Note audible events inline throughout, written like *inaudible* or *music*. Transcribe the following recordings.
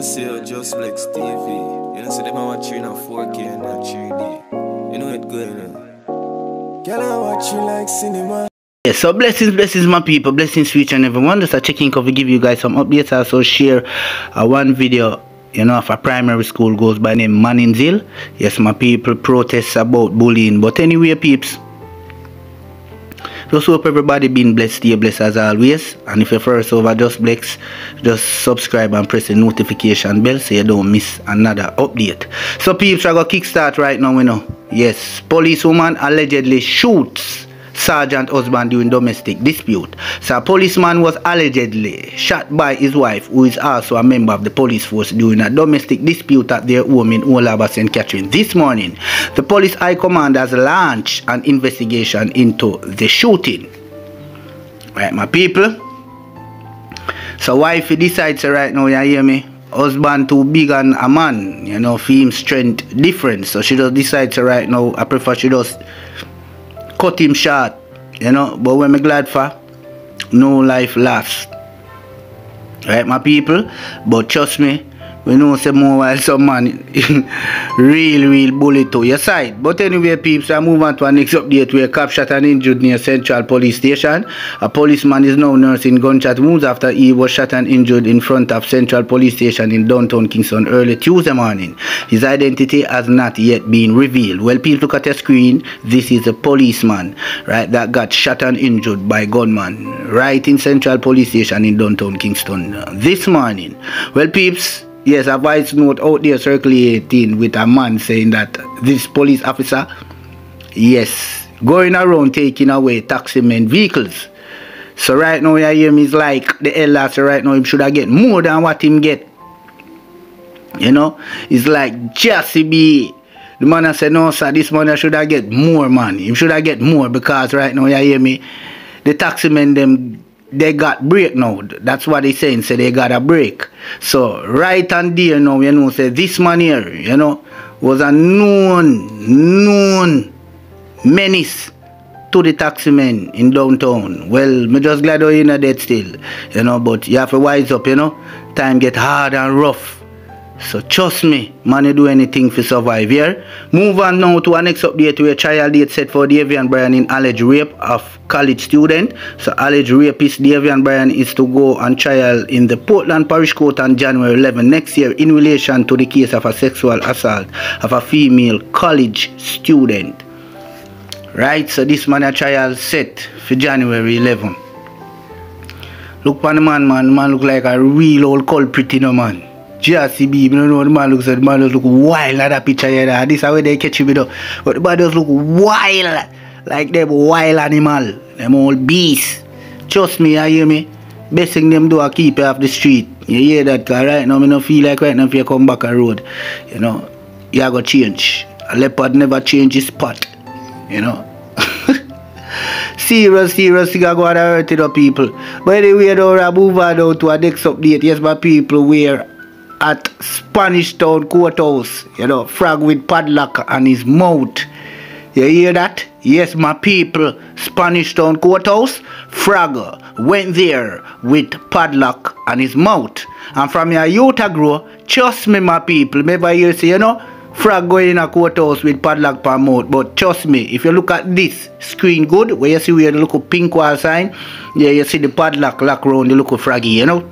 can see your Juss Blex TV. You know, see them watch you in a 4K and a 3D. You know it good, you know. Can I watch you like cinema? Yes, so blessings, blessings, my people, blessings to each and everyone. Just a checking cover, give you guys some updates. also share uh, one video, you know, of a primary school goes by name Mannings Hill. Yes, my people protest about bullying. But anyway, peeps, just hope everybody been blessed, stay blessed as always. And if you're first over Juss Blex, just subscribe and press the notification bell so you don't miss another update. So peeps, I got kickstart right now, you know. Yes, policewoman allegedly shoots sergeant husband during domestic dispute. So policeman was allegedly shot by his wife, who is also a member of the police force during a domestic dispute at their home in Harbour, St. Catherine. This morning, the police high command has launched an investigation into the shooting. Right, my people. So wife decides right now, you hear me? husband too big and a man, you know, feel strength different. So she just decides right now, I prefer she just cut him short, you know. But when me glad for, no life lasts. Right, my people? But trust me, we know say more while some man *laughs* real, real bully to your side. But anyway, peeps, I move on to our next update where cop shot and injured near Central Police Station. A policeman is now nursing gunshot wounds after he was shot and injured in front of Central Police Station in downtown Kingston early Tuesday morning. His identity has not yet been revealed. Well, please look at the screen. This is a policeman, right, that got shot and injured by gunman right in Central Police Station in downtown Kingston uh, this morning. Well, peeps, Yes, a voice note out there circulating with a man saying that this police officer, yes, going around taking away taxi men vehicles. So right now, you hear me, is like the elder, so right now, him should have get more than what him get. You know, it's like Jesse B. The man I said, no, sir, this man should have get more money. Him should have get more because right now, you hear me, the taxi men, them they got break now. That's what they saying. Say they got a break. So right and there now, you know, say this man here, you know, was a known, known menace to the taxi men in downtown. Well, me just glad you're in dead still, you know, but you have to wise up, you know. Time get hard and rough. So trust me, man, you do anything for survive here. Move on now to our next update where trial date set for Davian Bryan in alleged rape of college student. So alleged rapist Davian Bryan is to go on trial in the Portland Parish Court on January 11 next year in relation to the case of a sexual assault of a female college student. Right, so this man a trial set for January 11. Look man, man, man look like a real old culprit, you know, man. JCB, you know the man looks the man just look wild at that picture here. This is how they catch you though. But the man just look wild. Like them wild animal. Them old beast. Trust me, I hear me. Best thing them do I keep you off the street. You hear that? Cause right now, I don't feel like right now if you come back a road, you know, you gotta change. A leopard never change his spot. You know. *laughs* serious, serious thing I go and hurt it up people. But anyway, though, I move on to our next update. Yes, my people, where at Spanish Town Courthouse, you know, frag with padlock on his mouth. You hear that? Yes, my people, Spanish Town Courthouse, frag went there with padlock on his mouth. And from your youth grow, trust me, my people, maybe you say, you know, frag going in a courthouse with padlock per mouth. But trust me, if you look at this screen good, where you see where the little pink wall sign, yeah, you see the padlock lock around the little fraggy, you know.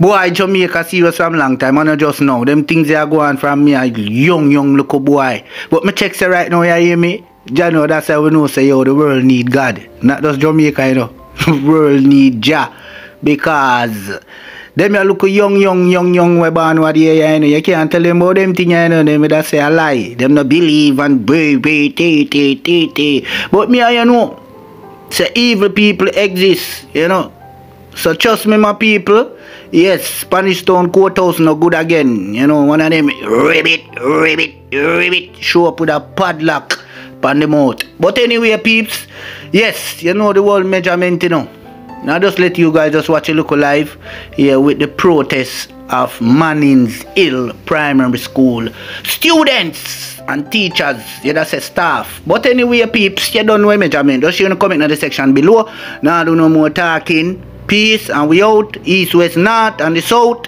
Boy, Jamaica serious from long time, and I just know. Them things they are going from me, a young, young little boy. But me check say right now, you hear me? Jah know that's how we know say, yo, the world need God. Not just Jamaica, you know. *laughs* World need Jah. Because them you look young, young, young, young we born what you, you know. You can't tell them about them things, you know. Them that say a lie. Them no believe and baby, te, te, te, te. But me, you know, say evil people exist, you know. So trust me, my people. Yes, Spanish Town Courthouse no good again. You know, one of them ribbit, ribbit, ribbit, show up with a padlock on the mouth. But anyway, peeps, yes, you know the world measurement, you know. Now just let you guys just watch a look live here with the protest of Mannings Hill Primary School students and teachers, yeah, that's a staff. But anyway, peeps, you don't know measurement. Just you know comment in the section below. Now I do no more talking. Peace and we out. East, west, north and the south.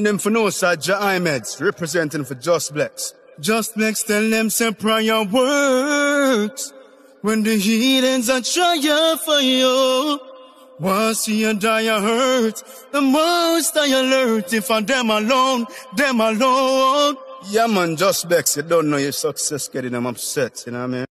And them for no Ja Imeds, representing for Juss Blex. Juss Blex tell them say prayer works. When the heathens are trying for you. Once you die, you hurt. The most I alert if I them alone, them alone. Yeah, man, Juss Blex, you don't know your success getting them upset, you know what I mean?